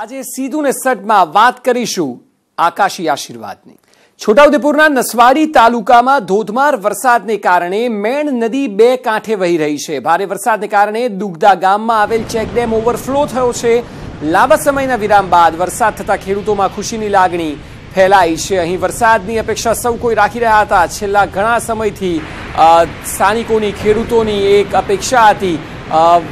આજે સીધું ને સટમાં વાત કરીશું આકાશી આશીર્વાદની. છોટાઉદેપુરના નસવાડી તાલુકામાં ધોધમાર વરસાદને કારણે મેણ નદી બે કાંઠે વહી રહી છે. ભારે વરસાદને કારણે દુગદા ગામમાં આવેલ ચેકડેમ ઓવરફ્લો થયો છે. લાંબા સમયના વિરામ બાદ વરસાદ થતા ખેડૂતોમાં ખુશીની લાગણી ફેલાઈ છે. અહીં વરસાદની અપેક્ષા સૌ કોઈ રાખી રહ્યા હતા. છેલ્લા ઘણા સમયથી સ્થાનિકોની ખેડૂતોની એક અપેક્ષા હતી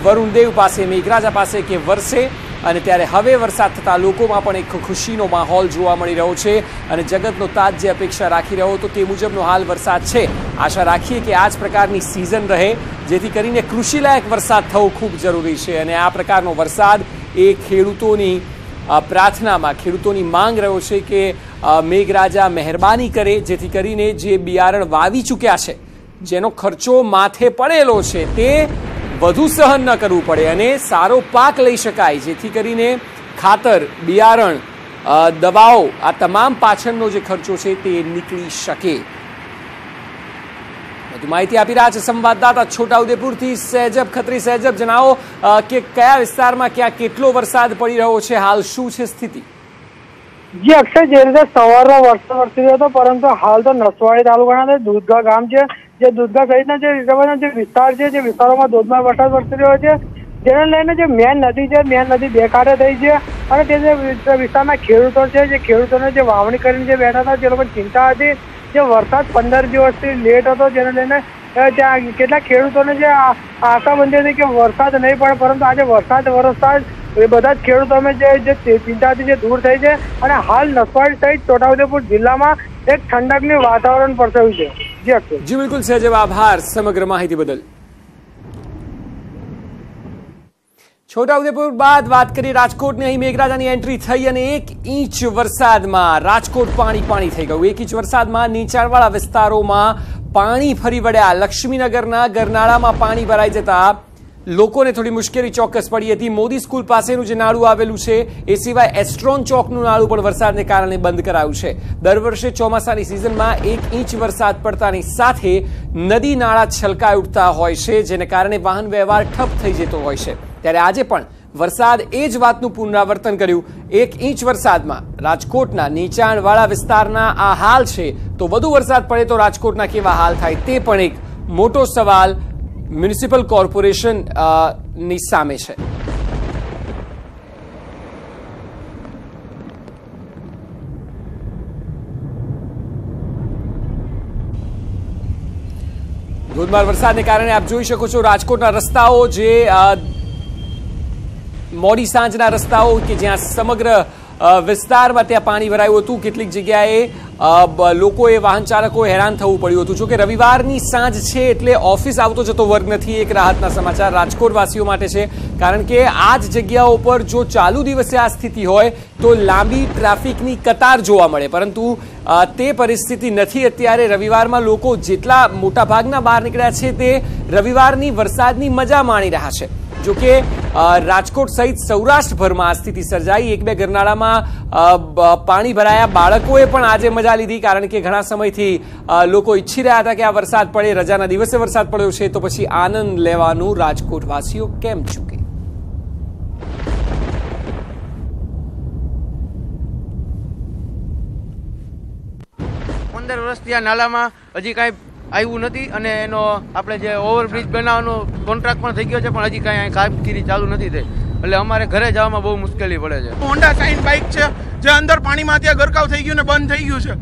વરુણદેવ પાસે, મેઘરાજા પાસે કે વરસે. અને ત્યારે હવે વરસાદ થતાં લોકોમાં પણ એક ખુશીનો માહોલ જોવા મળી રહ્યો છે અને જગતનો તાજ જે અપેક્ષા રાખી રહ્યો હતો તે મુજબનો હાલ વરસાદ છે. આશા રાખીએ કે આ જ પ્રકારની સિઝન રહે, જેથી કરીને કૃષિલાયક વરસાદ થવો ખૂબ જરૂરી છે અને આ પ્રકારનો વરસાદ એ ખેડૂતોની પ્રાર્થનામાં, ખેડૂતોની માંગ રહ્યો છે કે મેઘરાજા મહેરબાની કરે, જેથી કરીને જે બિયારણ વાવી ચૂક્યા છે, જેનો ખર્ચો માથે પડેલો છે તે વધુ સહન ન કરવું પડે અને સારો પાક લઈ શકાય, જેથી કરીને ખાતર, બિયારણ દવાઓ, આ તમામ પાછળનો જે ખર્ચો છે તે નીકળી શકે. વધુ માહિતી આપી રહ્યા છે સંવાદદાતા છોટાઉદેપુરથી સહેજબ, ખત્રી સહેજબ. જણાવો કે કયા વિસ્તારમાં ક્યાં કેટલો વરસાદ પડી રહ્યો છે? હાલ શું છે સ્થિતિ? જી, અક્ષય, જે રીતે સવારમાં વરસાદ વરસી રહ્યો હતો, પરંતુ હાલ તો નસવાડી તાલુકાના જે દૂધગા ગામ છે, જે દૂધગા સહિતના જે જે વિસ્તાર છે, જે વિસ્તારોમાં ધોધમાર વરસાદ વરસી રહ્યો છે, જેને લઈને જે મેન નદી છે, મેન નદી બે કાંઠે થઈ છે, અને તે જે વિસ્તારના ખેડૂતો છે, જે ખેડૂતોને જે વાવણી કરીને જે બેઠા હતા, તે લોકો ચિંતા હતી, જે વરસાદ પંદર દિવસથી લેટ હતો, જેને લઈને ત્યાં કેટલાક ખેડૂતોને જે આશા બંધી હતી કે વરસાદ નહીં પડે, પરંતુ આજે વરસાદ વરસતા જ એ બધા જ ખેડૂતોને જે જે ચિ- જે દૂર થઈ છે અને હાલ નસવાડ સહિત છોટાઉદેપુર જિલ્લામાં એક ઠંડકનું વાતાવરણ પરસવ્યું છે. જી અક્ષય. જી, બિલકુલ સહેજબ આભાર સમગ્ર માહિતી બદલ. છોટાઉદેપુર બાદ વાત કરીએ રાજકોટની. અહીં મેઘરાજાની એન્ટ્રી થઈ અને એક ઇંચ વરસાદમાં રાજકોટ પાણી પાણી થઈ ગયું. એક ઇંચ વરસાદમાં નીચાણવાળા વિસ્તારોમાં પાણી ફરી વળ્યા. લક્ષ્મીનગરના ગરનાળામાં પાણી ભરાઈ જતા લોકોને થોડી મુશ્કેલી ચોક્કસ પડી હતી. મોદી સ્કૂલ પાસેનું જે નાળું આવેલું છે, એ સિવાય એસ્ટ્રોન ચોકનું નાળું પણ વરસાદને કારણે બંધ કરાયું છે. દર વર્ષે ચોમાસાની સિઝનમાં એક ઇંચ વરસાદ પડતાની સાથે નદી નાળા છલકાઈ ઉઠતા હોય છે, જેને કારણે વાહન વ્યવહાર ઠપ થઈ જતો હોય છે. ત્યારે આજે પણ વરસાદ એ જ વાતનું પુનરાવર્તન કર્યું. એક ઇંચ વરસાદમાં. રાજકોટના નીચાણવાળા વિસ્તારના આ હાલ છે. તો વધુ વરસાદ પડે તો રાજકોટના કેવા હાલ થાય તે પણ એક મોટો સવાલ મ્યુનિસિપલ કોર્પોરેશનની સામે છે. ધોધમાર વરસાદને કારણે આપ જોઈ શકો છો રાજકોટના રસ્તાઓ જે મોડી સાંજના રસ્તાઓ કે જ્યાં સમગ્ર વિસ્તારમાં ત્યાં પાણી ભરાયું હતું, કેટલીક જગ્યાએ લોકોએ, વાહન ચાલકો હેરાન થવું પડ્યું હતું. જોકે રવિવારની સાંજ છે એટલે ઓફિસ આવતો જતો વર્ગ નથી, એક રાહતના સમાચાર રાજકોટવાસીઓ માટે છે. કારણ કે આ જ જગ્યાઓ પર જો ચાલુ દિવસે આ સ્થિતિ હોય, તો લાંબી ટ્રાફિકની કતાર જોવા મળે. પરંતુ તે પરિસ્થિતિ નથી અત્યારે. રવિવારમાં લોકો જેટલા મોટાભાગના બહાર નીકળ્યા છે, તે રવિવારની વરસાદની મજા માણી રહ્યા છે. જો કે રાજકોટ સહિત સૌરાષ્ટ્રભરમાં આ સ્થિતિ સર્જાઈ. એક બે ગરનાળામાં પાણી ભરાયા. બાળકોએ પણ આજે મજા લીધી, કારણ કે ઘણા સમયથી લોકો ઈચ્છી રહ્યા હતા કે આ વરસાદ પડે. રજાના દિવસે વરસાદ પડ્યો છે, તો પછી આનંદ લેવાનું રાજકોટવાસીઓ કેમ ચૂકે? પંદર વર્ષથી આ નાલામાં હજી કાંઈ આવ્યું નથી અને એનો આપણે જે ઓવરબ્રિજ બનાવવાનો કોન્ટ્રાક્ટ પણ થઈ ગયો છે, પણ હજી કાંઈ અહીં કામગીરી ચાલુ નથી થઈ. એટલે અમારે ઘરે જવામાં બહુ મુશ્કેલી પડે છે. હોન્ડા સાઇન બાઇક છે, જે અંદર પાણીમાં ત્યાં ગરકાવ થઈ ગયું ને બંધ થઈ ગયું છે.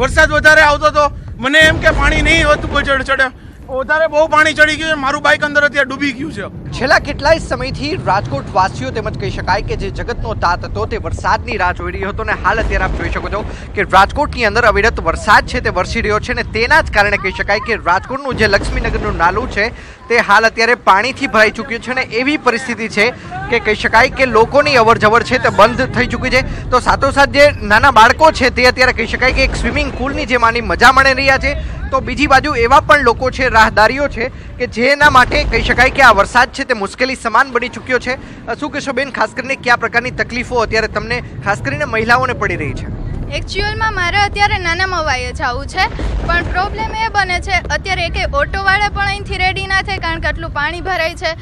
વરસાદ વધારે આવતો તો મને એમ કે પાણી નહીં હોતું ચડે. વધારે બહુ પાણી ચડી ગયું છે. મારું બાઇક અંદર અત્યારે ડૂબી ગયું છે. છેલ્લા કેટલાય સમયથી રાજકોટ વાસીઓ તેમજ કહી શકાય કે જે જગતનો તાત હતો તે વરસાદની રાહ જોઈ રહ્યો હતો અને હાલ અત્યારે આપ જોઈ શકો છો કે રાજકોટની અંદર અવિરત વરસાદ છે તે વરસી રહ્યો છે અને તેના જ કારણે કહી શકાય કે રાજકોટનું જે લક્ષ્મીનગરનું નાલું છે તે હાલ અત્યારે પાણીથી ભરાઈ ચૂક્યું છે અને એવી પરિસ્થિતિ છે કે કહી શકાય કે લોકોની અવર જવર છે તે બંધ થઈ ચૂકી છે. તો સાથોસાથ જે નાના બાળકો છે તે અત્યારે કહી શકાય કે એક સ્વિમિંગ પુલની જે માની મજા માણી રહ્યા છે. તો બીજી બાજુ એવા પણ લોકો છે, રાહદારીઓ છે કે જેના માટે કહી શકાય કે આ વરસાદ છે તે મુશ્કેલી સમાન બની ચૂક્યો છે. શું કહેશો બેન? ખાસ કરીને કયા પ્રકારની તકલીફો અત્યારે તમને ખાસ કરીને મહિલાઓને પડી રહી છે? એકચ્યુઅલમાં મારે અત્યારે નાના મવાઈએ જવું છે. પણ પ્રોબ્લેમ એ બને છે, અત્યારે એકે ઓટોવાળા પણ અહીંથી રેડી ના થાય કારણ કે આટલું પાણી ભરાય છે.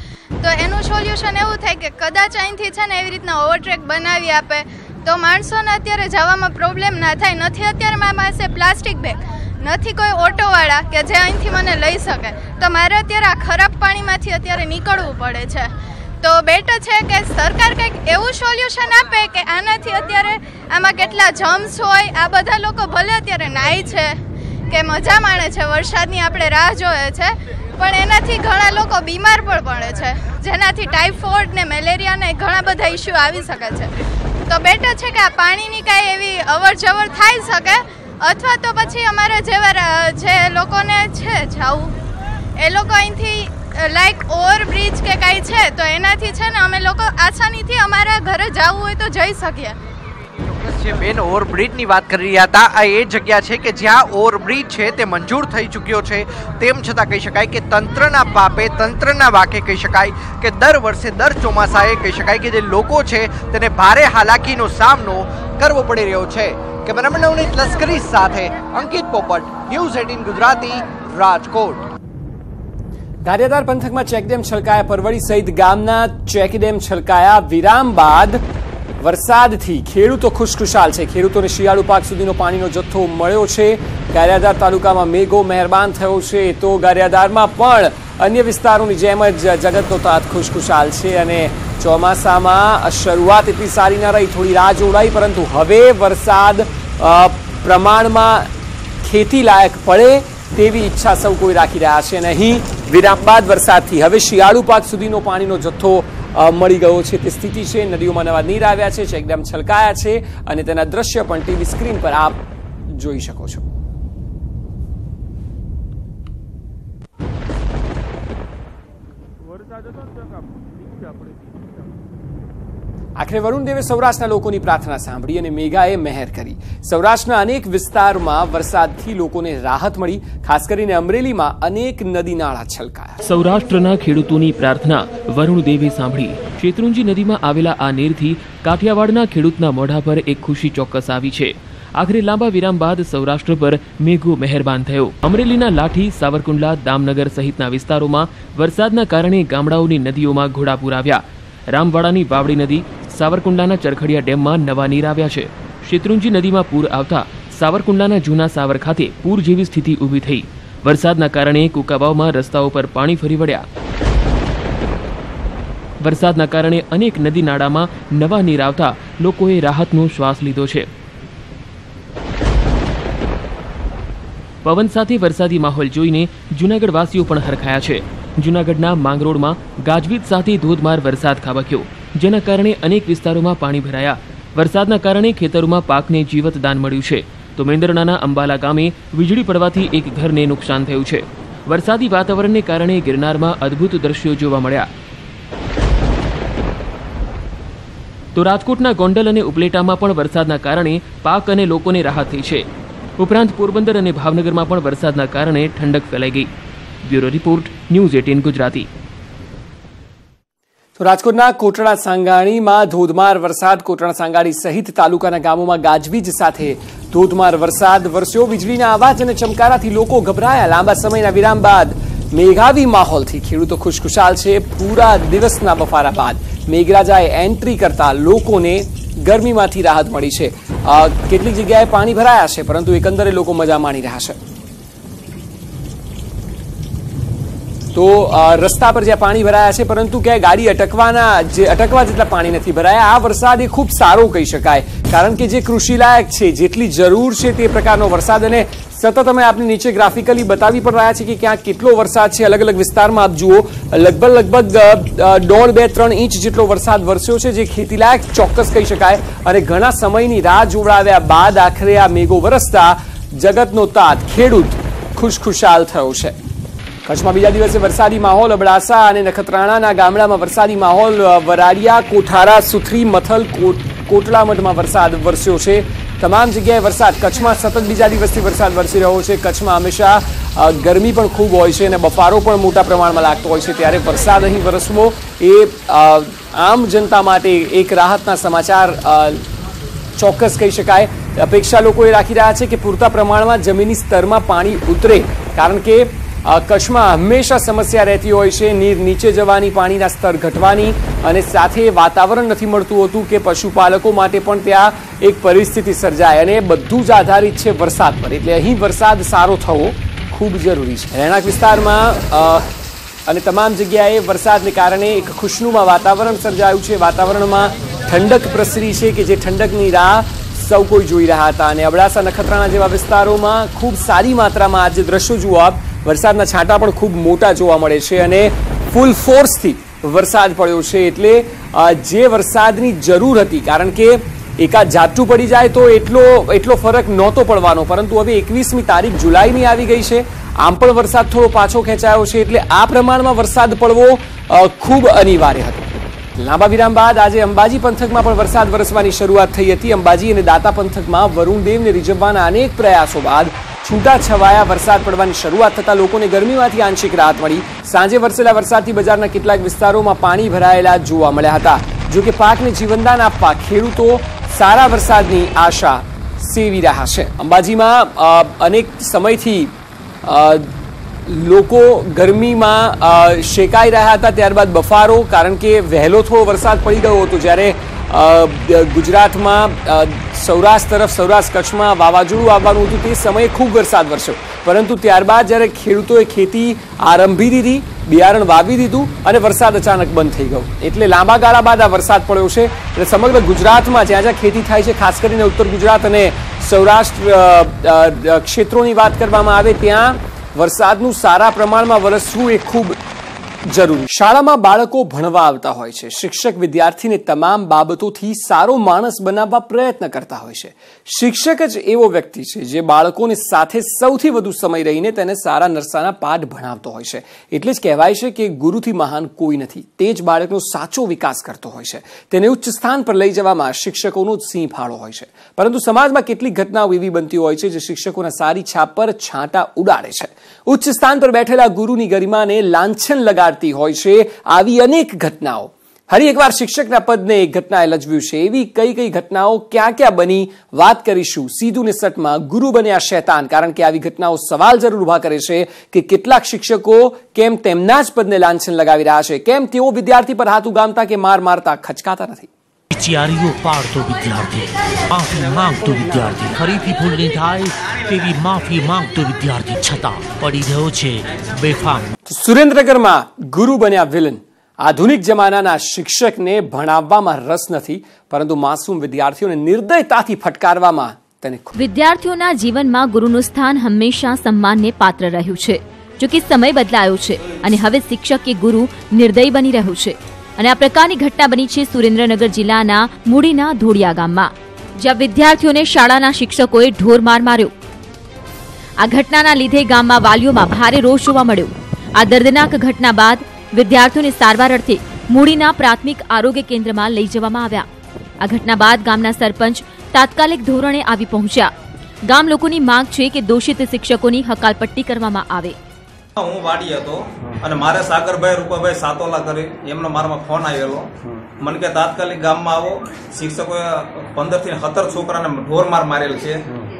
તો એનું સોલ્યુશન એવું થાય કે કદાચ અહીંથી છે ને એવી રીતના ઓવરટ્રેક બનાવી આપે. તો માણસોને અત્યારે જવામાં પ્રોબ્લેમ ના થાય. નથી અત્યારે મારી પાસે પ્લાસ્ટિક બેગ નથી કોઈ ઓટોવાળા કે જે અહીંથી મને લઈ શકે. તો મારે અત્યારે આ ખરાબ પાણીમાંથી અત્યારે નીકળવું પડે છે. તો બેટર છે કે સરકાર કંઈક એવું સોલ્યુશન આપે કે આનાથી અત્યારે આમાં કેટલા જમ્સ હોય, આ બધા લોકો ભલે અત્યારે નાય છે, કે મજા માણે છે, વરસાદની આપણે રાહ જોઈએ છે, પણ એનાથી ઘણા લોકો બીમાર પણ પડે છે. જેનાથી ટાઇફોઇડ ને મેલેરિયા ને ઘણા બધા ઇસ્યુ આવી શકે છે. તો બેટર છે કે આ પાણીની કાંઈ એવી અવર જવર થઈ શકે? અથવા તો પછી અમારે જેવા જે લોકોને છે જવું એ લોકો અહીંથી લાઈક ઓવરબ્રિજ કે કાંઈ છે, તો એનાથી છે ને અમે લોકો આસાનીથી અમારા ઘરે જવું હોય તો જઈ શકીએ. ચોક્કસ જે બેન ઓવરબ્રિજની વાત કરી રહ્યા હતા. આ એ જગ્યા છે કે જ્યાં ઓવરબ્રિજ છે તે મંજૂર થઈ ચૂક્યો છે. તેમ છતાં કહી શકાય કે તંત્રના પાપે, તંત્રના વાકે કહી શકાય કે દર વર્ષે, દર ચોમાસાએ કહી શકાય કે જે લોકો છે તેને ભારે હાલાકીનો સામનો કરવો પડી રહ્યો છે. કેમેરામેન નવનીત લશ્કરી સાથે અંકિત પોપટ, ન્યૂઝ એટીન ગુજરાતી, રાજકોટ. ગારિયાધાર પંથકમાં ચેકડેમ છલકાયા પરવડી સહિત ગામના ચેકડેમ છલકાયા વિરામ બાદ વરસાદથી ખેડૂતો ખુશખુશાલ છે. ખેડૂતોને શિયાળુ પાક સુધીનો પાણીનો જથ્થો મળ્યો છે. ગારિયાદાર તાલુકામાં મેઘો મહેરબાન થયો છે. તો ગારિયાધારમાં પણ અન્ય વિસ્તારોની જેમ જ જગતનો તાત ખુશખુશાલ છે અને ચોમાસામાં શરૂઆત એટલી સારી ન રહી. થોડી રાહ જોડાઈ, પરંતુ હવે વરસાદ પ્રમાણમાં ખેતી લાયક પડે તેવી ઈચ્છા સૌ કોઈ રાખી રહ્યા છે અને અહીં વિરામ બાદ વરસાદથી હવે શિયાળુ પાક સુધીનો પાણીનો જથ્થો મળી ગયો છે. તે સ્થિતિ છે. નદીઓમાં નવા નીર આવ્યા છે, ચેકડેમ છલકાયા છે અને તેના દ્રશ્ય પણ ટીવી સ્ક્રીન પર આપ જોઈ શકો છો. આખરે વરુણ સૌરાષ્ટ્રના લોકોની પ્રાર્થના સાંભળી અને મેઘાએ મહેર કરી. સૌરાષ્ટ્રના અનેક વિસ્તારમાં વરસાદથી લોકોને રાહત મળી. ખાસ કરીને અમરેલીમાં અનેક નદી નાળા છલકાયા. સૌરાષ્ટ્રના ખેડૂતોની પ્રાર્થના વરુણ સાંભળી. શેત્રુંજી નદીમાં આવેલા આ નીરથી કાઠિયાવાડના ખેડૂતના મોઢા પર એક ખુશી ચોક્કસ આવી છે. આખરે લાંબા વિરામ બાદ સૌરાષ્ટ્ર પર મેઘો મહેરબાન થયો. અમરેલીના લાઠી, સાવરકુંડલા, દામનગર સહિતના વિસ્તારોમાં વરસાદના કારણે ગામડાઓની નદીઓમાં ઘોડાપૂર આવ્યા. રામવાડાની વાવડી નદી સાવરકુંડલાના ચરખડિયા ડેમમાં નવા નીર આવ્યા છે. શેત્રુંજી નદીમાં પૂર આવતા સાવરકુંડલાના જૂના સાવર ખાતે પૂર જેવી સ્થિતિ ઊભી થઈ. વરસાદના કારણે કુકાવાવમાં રસ્તાઓ પર પાણી ફરી વળ્યા. વરસાદના કારણે અનેક નદી નાળામાં નવા નીર આવતા લોકોએ રાહતનો શ્વાસ લીધો છે. પવન સાથે વરસાદી માહોલ જોઈને જૂનાગઢવાસીઓ પણ હરખાયા છે. જૂનાગઢના માંગરોળમાં ગાજવીજ સાથે ધોધમાર વરસાદ ખાબક્યો. જેના કારણે અનેક વિસ્તારોમાં પાણી ભરાયા. વરસાદના કારણે ખેતરોમાં પાકને જીવતદાન મળ્યું છે. તો મેંદરણાના અંબાલા ગામે વીજળી પડવાથી એક ઘરને નુકસાન થયું છે. વરસાદી વાતાવરણને કારણે ગિરનારમાં અદ્ભુત દ્રશ્યો જોવા મળ્યા. તો રાજકોટના ગોંડલ અને ઉપલેટામાં પણ વરસાદના કારણે પાક અને લોકોને રાહત થઈ છે. ઉપરાંત પોરબંદર અને ભાવનગરમાં પણ વરસાદના કારણે ઠંડક ફેલાઈ ગઈ. Bureau report, news eighteen Gujarati. રાજકોટના કોટડા સાંગાણીમાં ધોધમાર વરસાદ. કોટડા સાંગાણી સહિત તાલુકાના ગામોમાં ગાજવીજ સાથે ધોધમાર વરસાદ વરસ્યો. વીજળીના અવાજ અને ચમકારાથી લોકો ગભરાયા. લાંબા સમયના વિરામ બાદ મેઘાવી માહોલથી ખેડૂતો ખુશખુશાલ છે. પૂરા દિવસના બફારા બાદ મેઘરાજાએ એન્ટ્રી કરતા લોકોને ગરમીમાંથી રાહત મળી છે. કેટલીક જગ્યાએ પાણી ભરાયા છે, પરંતુ એકંદરે લોકો મજા માણી રહ્યા છે. તો રસ્તા પર જ્યાં પાણી ભરાયા છે, પરંતુ ક્યાંય ગાડી અટકવાના જે, અટકવા જેટલા પાણી નથી ભરાયા, આ વરસાદ એ ખૂબ સારો કહી શકાય. કારણ કે જે કૃષિલાયક છે, જેટલી જરૂર છે તે પ્રકારનો વરસાદ અને સતત અમે આપને નીચે ગ્રાફિકલી બતાવી પણ રહ્યા છે કે ક્યાં કેટલો વરસાદ છે. અલગ અલગ વિસ્તારમાં આપ જુઓ, લગભગ લગભગ દોઢ બે ત્રણ ઇંચ જેટલો વરસાદ વરસ્યો છે, જે ખેતીલાયક ચોક્કસ કહી શકાય. અને ઘણા સમયની રાહ જોવડાવ્યા બાદ આખરે આ મેઘો વરસતા જગતનો તાત, ખેડૂત ખુશખુશાલ થયો છે. કચ્છમાં બીજા દિવસે વરસાદી માહોલ અબડાસા અને નખત્રાણાના ગામડામાં વરસાદી માહોલ વરાડિયા, કોઠારા, સુથરી, મથલ, કોટ- કોટડા વરસાદ વરસ્યો છે. તમામ જગ્યાએ વરસાદ. કચ્છમાં સતત બીજા દિવસથી વરસાદ વરસી રહ્યો છે. કચ્છમાં હંમેશા ગરમી પણ ખૂબ હોય છે અને બફારો પણ મોટા પ્રમાણમાં લાગતો હોય છે. ત્યારે વરસાદ અહીં વરસવો એ આમ જનતા માટે એક રાહતના સમાચાર ચોક્કસ કહી શકાય. અપેક્ષા લોકોએ રાખી રહ્યા છે કે પૂરતા પ્રમાણમાં જમીની સ્તરમાં પાણી ઉતરે. કારણ કે કચ્છમાં હંમેશા સમસ્યા રહેતી હોય છે. નીર નીચે જવાની, પાણીના સ્તર ઘટવાની અને સાથે વાતાવરણ નથી મળતું હોતું કે પશુપાલકો માટે પણ ત્યાં એક પરિસ્થિતિ સર્જાય અને બધું જ આધારિત છે વરસાદ પર. એટલે અહીં વરસાદ સારો થવો ખૂબ જરૂરી છે. રહેણાંક વિસ્તારમાં અને તમામ જગ્યાએ વરસાદને કારણે એક ખુશનુમાં વાતાવરણ સર્જાયું છે. વાતાવરણમાં ઠંડક પ્રસરી છે કે જે ઠંડકની રાહ સૌ કોઈ જોઈ રહ્યા હતા. અને અબડાસા નખત્રાણા જેવા વિસ્તારોમાં ખૂબ સારી માત્રામાં આજે દ્રશ્યો જુઓ આપ. વરસાદના છાંટા પણ ખૂબ મોટા જોવા મળે છે અને ફૂલ ફોર્સથી વરસાદ પડ્યો છે એટલે જે વરસાદની જરૂર હતી, કારણ કે એકાદ ઝાપટું પડી જાય તો એટલો એટલો ફરક નહોતો પડવાનો. પરંતુ હવે એકવીસમી તારીખ જુલાઈની આવી ગઈ છે. આમ પણ વરસાદ થોડો પાછો ખેંચાયો છે એટલે આ પ્રમાણમાં વરસાદ પડવો ખૂબ અનિવાર્ય હતો. લાંબા વિરામ બાદ આજે અંબાજી પંથકમાં પણ વરસાદ વરસવાની શરૂઆત થઈ હતી. અંબાજી અને દાતા પંથકમાં વરુણદેવને રીઝવવાના અનેક પ્રયાસો બાદ છૂટા છવાયા વરસાદ પડવાની શરૂઆત થતાં લોકોને ગરમીમાંથી આંશિક રાહત મળી. સાંજે વરસેલા વરસાદથી બજારના કેટલાક વિસ્તારોમાં પાણી ભરાયેલા જોવા મળ્યા હતા. જો કે પાકને જીવનદાન આપવા ખેડૂતો સારા વરસાદની આશા સેવી રહ્યા છે. અંબાજીમાં અનેક સમયથી લોકો ગરમીમાં શેકાઈ રહ્યા હતા. ત્યારબાદ બફારો, કારણ કે વહેલો થોડો વરસાદ પડી ગયો હતો, જ્યારે ગુજરાતમાં સૌરાષ્ટ્ર તરફ, સૌરાષ્ટ્ર કચ્છમાં વાવાઝોડું આવવાનું હતું. તે સમયે ખૂબ વરસાદ વરસ્યો. પરંતુ ત્યારબાદ જ્યારે ખેડૂતોએ ખેતી આરંભી દીધી, બિયારણ વાવી દીધું અને વરસાદ અચાનક બંધ થઈ ગયો. એટલે લાંબા ગાળા બાદ આ વરસાદ પડ્યો છે એટલે સમગ્ર ગુજરાતમાં જ્યાં જ્યાં ખેતી થાય છે, ખાસ કરીને ઉત્તર ગુજરાત અને સૌરાષ્ટ્ર ક્ષેત્રોની વાત કરવામાં આવે, ત્યાં વરસાદનું સારા પ્રમાણમાં વરસવું એ ખૂબ જરૂરી. શાળામાં બાળકો ભણવા આવતા હોય છે. શિક્ષક વિદ્યાર્થીને તમામ બાબતોથી સારો માણસ બનાવવા પ્રયત્ન કરતા હોય છે. શિક્ષક જ એવો વ્યક્તિ છે જે બાળકોની સાથે સૌથી વધુ સમય રહીને તેને સારા નરસાના પાઠ ભણાવતો હોય છે. એટલે જ કહેવાય છે કે ગુરુથી મહાન કોઈ નથી. તે જ બાળકનો સાચો વિકાસ કરતો હોય છે. તેને ઉચ્ચ સ્થાન પર લઈ જવામાં શિક્ષકોનો જ સિંહ ફાળો હોય છે. પરંતુ સમાજમાં કેટલીક ઘટનાઓ એવી બનતી હોય છે જે શિક્ષકોના સારી છાપ પર છાંટા ઉડાડે છે. ઉચ્ચ સ્થાન પર બેઠેલા ગુરુની ગરિમાને લાંછન લગાડતી હોય છે, આવી અનેક ઘટનાઓ. ફરી એકવાર શિક્ષકના પદને એક ઘટનાએ લજવ્યું છે. એવી કઈ કઈ ઘટનાઓ ક્યાં ક્યાં બની? વાત કરીશું સીધું ને સટમાં ગુરુ બન્યા શૈતાન. કારણ કે આવી ઘટનાઓ સવાલ જરૂર ઊભા કરે છે કે કેટલાક શિક્ષકો કેમ તેમના જ પદને લાંછન લગાવી રહ્યા છે? કેમ તેઓ વિદ્યાર્થી પર હાથ ઉગામતા કે માર મારતા ખચકાતા નથી? ચિયારીઓ પાડતો વિદ્યાર્થી. માફી માંગતો વિદ્યાર્થી. ફરીથી ભૂલ નહીં થાય તેવી માફી માંગતો વિદ્યાર્થી છતાં પડી ગયો છે બેફામ. સુરેન્દ્રનગરમાં ગુરુ બન્યા વિલન. આધુનિક જમાનાના શિક્ષકને ભણાવવામાં રસ નથી પરંતુ માસૂમ વિદ્યાર્થીઓને નિર્દયતાથી ફટકારવામાં તેને વિદ્યાર્થીઓના જીવનમાં ગુરુનું સ્થાન હંમેશા સન્માનને પાત્ર રહ્યું છે જો કે સમય બદલાયો છે અને હવે શિક્ષક કે ગુરુ નિર્દય બની રહ્યું છે. અને આ પ્રકારની ઘટના બની છે સુરેન્દ્રનગર જિલ્લાના મૂડીના ધોળિયા ગામમાં, જ્યાં વિદ્યાર્થીઓને શાળાના શિક્ષકોએ ઢોરમાર માર્યો. આ ઘટનાના લીધે ગામમાં વાલીઓમાં ભારે રોષ જોવા મળ્યો. આ દર્દનાક ઘટના બાદ વિદ્યાર્થીઓને સારવાર અર્થે મૂડીના પ્રાથમિક આરોગ્ય કેન્દ્રમાં લઈ જવામાં આવ્યા. આ ઘટના બાદ ગામના સરપંચ તાત્કાલિક ધોરણે આવી પહોંચ્યા. ગામ લોકોની માંગ છે કે દોષિત શિક્ષકોની હકાલપટ્ટી કરવામાં આવે. હું વાડી હતો અને મારે સાગરભાઈ રૂપાભાઈ સાતોલા કરી. એમનો મારામાં ફોન આવેલો. મને કે તાત્કાલિક ગામમાં આવો. શિક્ષકોએ પંદરથી સત્તર છોકરાને ઢોર માર મારેલ છે.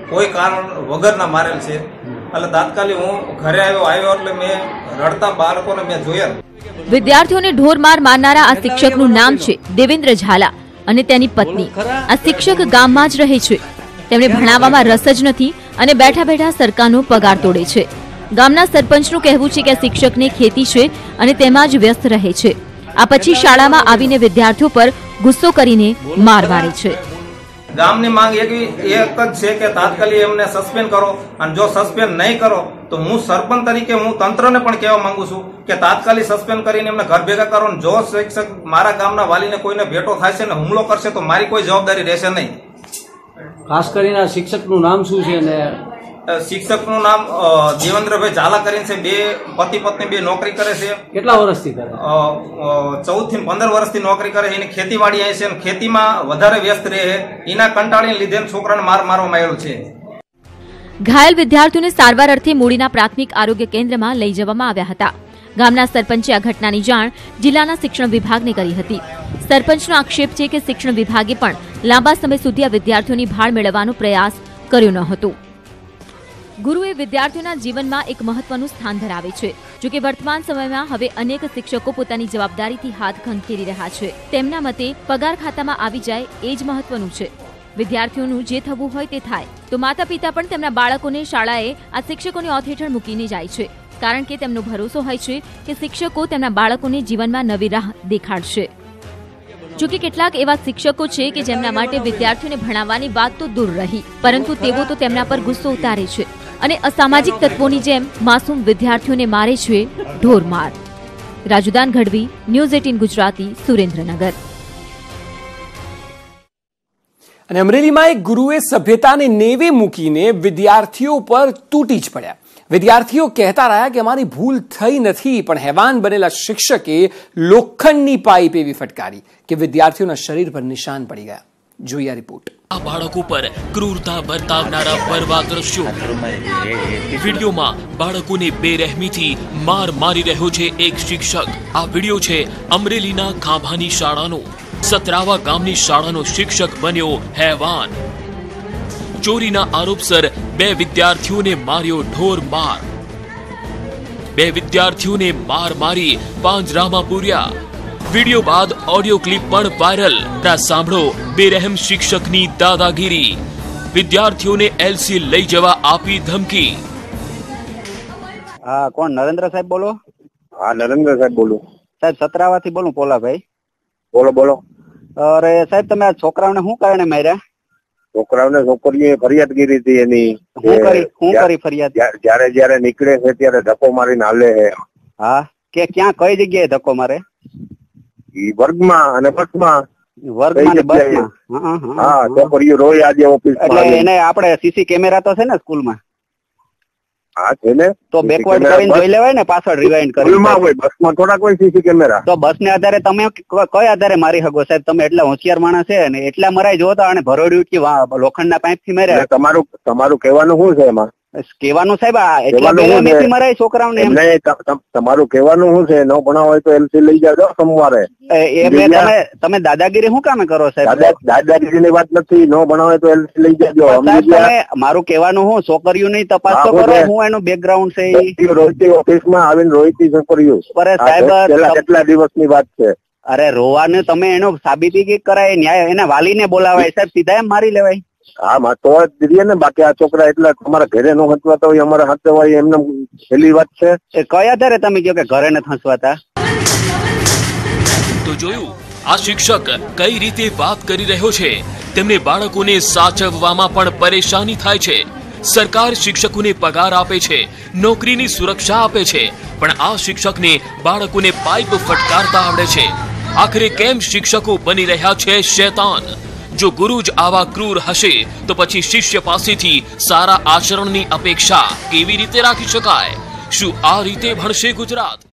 કોઈ કારણ વગરના મારેલ છે. એટલે તાત્કાલિક હું ઘરે આવ્યો આવ્યો એટલે મેં રડતા બાળકોને મેં જોયા. વિદ્યાર્થીઓને ઢોર માર મારનારા આ શિક્ષકનું નામ છે દેવેન્દ્ર ઝાલા અને તેની પત્ની. આ શિક્ષક ગામમાં જ રહે છે. તેમને ભણાવવામાં રસ જ નથી અને બેઠા બેઠા સરકારનો પગાર તોડે છે. ગામના સરપંચનું કહેવું છે કે શિક્ષકને ખેતી છે અને તેમાં જ વ્યસ્ત રહે છે. આ પછી શાળામાં આવીને વિદ્યાર્થીઓ પર ગુસ્સો કરીને માર મારે છે. ગામની માંગ એક એક જ છે કે તાત્કાલિક એમને સસ્પેન્ડ કરો. અને જો સસ્પેન્ડ નહીં કરો તો હું સરપંચ તરીકે હું તંત્રને પણ કહેવા માંગુ છું કે તાત્કાલિક સસ્પેન્ડ કરીને એમને ઘર ભેગા કરો. અને જો શિક્ષક મારા ગામના વાલીને કોઈને ભેટો થશે ને હુમલો કરશે તો મારી કોઈ જવાબદારી રહેશે નહીં. ખાસ કરીને આ શિક્ષકનું નામ શું છે અને શિક્ષકનું નામ દેવેન્દ્રભાઈ ઝાલા કરીને છે. બે પતિ પત્ની બે નોકરી કરે છે. કેટલા વર્ષથી કરે? ચૌદથી પંદર વર્ષથી નોકરી કરે છે. એની ખેતીવાડી આવી છે અને ખેતીમાં વધારે વ્યસ્ત રહે એના કંટાળીને લીધે છોકરાને માર મારવામાં આવ્યો છે. ઘાયલ વિદ્યાર્થીઓને સારવાર અર્થે મૂડીના પ્રાથમિક આરોગ્ય કેન્દ્રમાં લઈ જવામાં આવ્યા હતા. ગામના સરપંચે આ ઘટનાની જાણ જિલ્લાના શિક્ષણ વિભાગને કરી હતી. સરપંચનો આક્ષેપ છે કે શિક્ષણ વિભાગે પણ લાંબા સમય સુધી આ વિદ્યાર્થીઓની ભાળ મેળવવાનો પ્રયાસ કર્યો ન હતો. ગુરુ એ વિદ્યાર્થીઓના જીવનમાં એક મહત્વનું સ્થાન ધરાવે છે. જો કે વર્તમાન સમયમાં હવે અનેક શિક્ષકો પોતાની જવાબદારીથી હાથ ખંખેરી રહ્યા છે. તેમના મતે પગાર ખાતામાં આવી જાય એ જ મહત્વનું છે. વિદ્યાર્થીઓનું જે થવું હોય તે થાય. તો માતા પિતા પણ તેમના બાળકોને શાળાએ આ શિક્ષકોની ઓથ હેઠળ મૂકીને જાય છે. કારણ કે તેમનો ભરોસો હોય છે કે શિક્ષકો તેમના બાળકોને જીવનમાં નવી રાહ દેખાડશે. જો કે કેટલાક એવા શિક્ષકો છે કે જેમના માટે વિદ્યાર્થીઓને ભણાવવાની વાત તો દૂર રહી, પરંતુ તેઓ તો તેમના પર ગુસ્સો ઉતારે છે. અને અસામાજિક તત્વોની જેમ માસૂમ વિદ્યાર્થીઓને મારે છે ઢોરમાર. Rajudan Gadhvi, news eighteen Gujarati, Surendranagar. અને અમરેલીમાં એક ગુરુએ સભ્યતાને નેવે મૂકીને વિદ્યાર્થીઓ પર તૂટી જ પડ્યા. વિદ્યાર્થીઓ કહેતા રહ્યા કે અમારી ભૂલ થઈ નથી, પણ હેવાન બનેલા શિક્ષકે લોખંડની પાઇપ એવી ફટકારી કે વિદ્યાર્થીઓના શરીર પર નિશાન પડી ગયા. જોઈએ રિપોર્ટ. આ બાળક પર ક્રૂરતા વર્તાવનારા બરવા દ્રશ્યો. વિડીયોમાં બાળકોને બેરહેમીથી માર મારી રહ્યો છે એક શિક્ષક. આ વીડિયો છે અમરેલીના ખાંભાની શાળાનો. સતરાવા ગામની શાળાનો શિક્ષક બન્યો હેવાન. ચોરીના આરોપસર બે વિદ્યાર્થીઓને માર્યો ઢોર માર. બે વિદ્યાર્થીઓને માર મારી પાંજરામાં પૂર્યા. વિડિયો બાદ ઓડિયો ક્લિપ પણ વાયરલ ના સાંભળો બેરહેમ શિક્ષકની દાદાગીરી વિદ્યાર્થીઓને એલસી લઈ જવા આપી ધમકી હા કોણ નરેન્દ્ર સાહેબ બોલો હા નરેન્દ્ર સાહેબ બોલું સાહેબ સતરાવાથી બોલું પોલાભાઈ બોલો બોલો અરે સાહેબ તમે આ છોકરાઓને શું કારણે માર્યા? છોકરાઓને છોકરીએ ફરિયાદ કરી હતી એની. શું કરી શું કે કરી ફરિયાદ? જ્યા- જ્યારે જ્યારે નીકળે છે ત્યારે ધક્કો મારીને હાલે છે. હા કે ક્યાં કઈ જગ્યાએ ધક્કો મારે? વર્ગમાં અને બસમાં વર્ગમાં ને કઈ જગ્યાએ? બસમાં. હા, હા, હા હા. છોકરીઓ રોય આજે ઓફિસમાં એટલે એને આપણે સીસી કેમેરા તો છે ને સ્કૂલમાં? હા છે ને? તો બેકવર્ડ કરીને જોઈ લેવાય ને પાછળ રિવાઇન્ડ સ્કૂલમાં હોય બસમાં સીસી કેમેરા. તો બસ ને આધારે તમે કઈ આધારે મારી શકો? સાહેબ તમે એટલા હોશિયાર માણસ છે ને એટલા મરાય જોતા અને ભરોડ્યું કે લોખંડના પાઇપથી માર્યા. તમારું તમારું કહેવાનું શું છે એમાં? કહેવાનું સાહેબ એટલા છે? મરાય છોકરાઓને એમ. તમારું કહેવાનું શું છે? નો ભણા હોય તો એમસી લઈ જાજો સોમવારે. તમે તમે દાદાગીરી શું કામે કરો સાહેબ? દાદાગીરી ની વાત નથી. નો ભણા હોય તો એલસી લઈ જાજો? તમે મારું કહેવાનું હું છોકરીઓની તપાસ તો કરો. હું એનું બેકગ્રાઉન્ડ છે રોહિતી ઓફિસમાં આવીને રોઈતી છોકરીઓ. અરે સાહેબ, કેટલા દિવસ દિવસની વાત છે? અરે રોવાનું તમે એનો સાબિતી કરાય ન્યાય એના વાલીને બોલાવાય સાહેબ સીધા એમ મારી લેવાય. હા માં તો જ દીધી ને બાકી આ છોકરા એટલા તમારા ઘરે નો હંચવાતા હોય અમારા હાથે હોય એમને છેલ્લી વાત છે. એ કયા આધારે તમે કહો કે ઘરે ન હંસવાતા તો જોયું આ શિક્ષક કઈ રીતે વાત કરી રહ્યો છે? તેમને બાળકોને સાચવવામાં પણ પરેશાની થાય છે. સરકાર શિક્ષકોને પગાર આપે છે નોકરીની સુરક્ષા આપે છે પણ આ શિક્ષકને બાળકોને પાઇપ ફટકારતા આવડે છે. આખરે કેમ શિક્ષકો બની રહ્યા છે શેતાન? જો ગુરુ જ આવા ક્રૂર હશે, તો પછી શિષ્ય પાસેથી સારા આચરણની અપેક્ષા કેવી રીતે રાખી શકાય? શું આ રીતે ભણશે ગુજરાત?